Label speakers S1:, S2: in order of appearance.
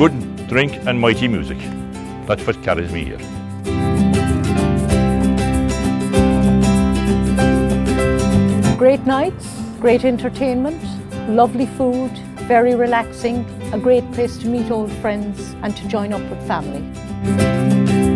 S1: Good drink and mighty music. That's what carries me here.
S2: Great nights, great entertainment, lovely food, very relaxing, a great place to meet old friends and to join up with family.